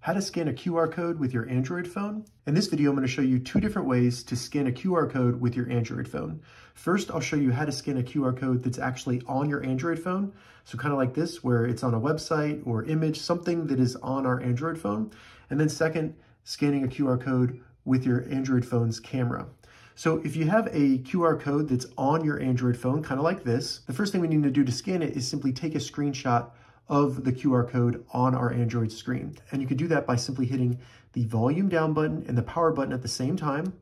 how to scan a QR code with your Android phone. In this video, I'm going to show you two different ways to scan a QR code with your Android phone. First, I'll show you how to scan a QR code that's actually on your Android phone. So kind of like this, where it's on a website or image, something that is on our Android phone. And then second, scanning a QR code with your Android phone's camera. So if you have a QR code that's on your Android phone, kind of like this, the first thing we need to do to scan it is simply take a screenshot of the QR code on our Android screen. And you can do that by simply hitting the volume down button and the power button at the same time.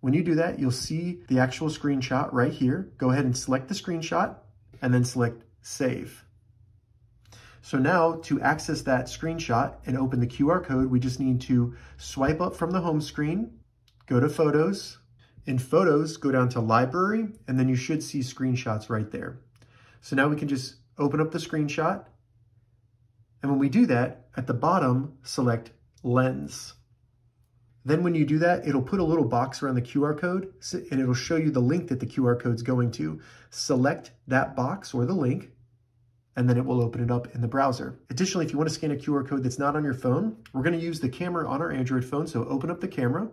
When you do that, you'll see the actual screenshot right here. Go ahead and select the screenshot and then select save. So now to access that screenshot and open the QR code, we just need to swipe up from the home screen, go to photos. In photos, go down to library, and then you should see screenshots right there. So now we can just open up the screenshot. And when we do that, at the bottom, select Lens. Then when you do that, it'll put a little box around the QR code and it'll show you the link that the QR code's going to. Select that box or the link, and then it will open it up in the browser. Additionally, if you want to scan a QR code that's not on your phone, we're going to use the camera on our Android phone. So open up the camera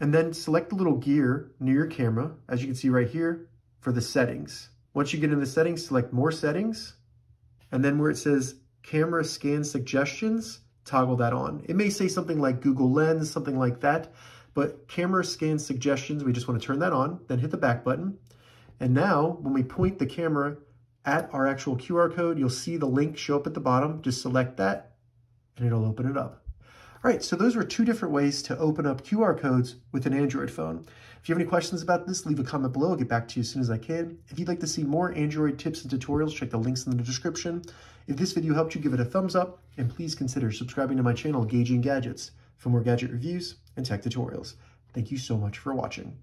and then select the little gear near your camera, as you can see right here, for the settings. Once you get in the settings, select more settings and then where it says camera scan suggestions, toggle that on. It may say something like Google Lens, something like that, but camera scan suggestions, we just want to turn that on, then hit the back button. And now when we point the camera at our actual QR code, you'll see the link show up at the bottom. Just select that and it'll open it up. All right, so those were two different ways to open up QR codes with an Android phone. If you have any questions about this, leave a comment below. I'll get back to you as soon as I can. If you'd like to see more Android tips and tutorials, check the links in the description. If this video helped you, give it a thumbs up, and please consider subscribing to my channel, Gauging Gadgets, for more gadget reviews and tech tutorials. Thank you so much for watching.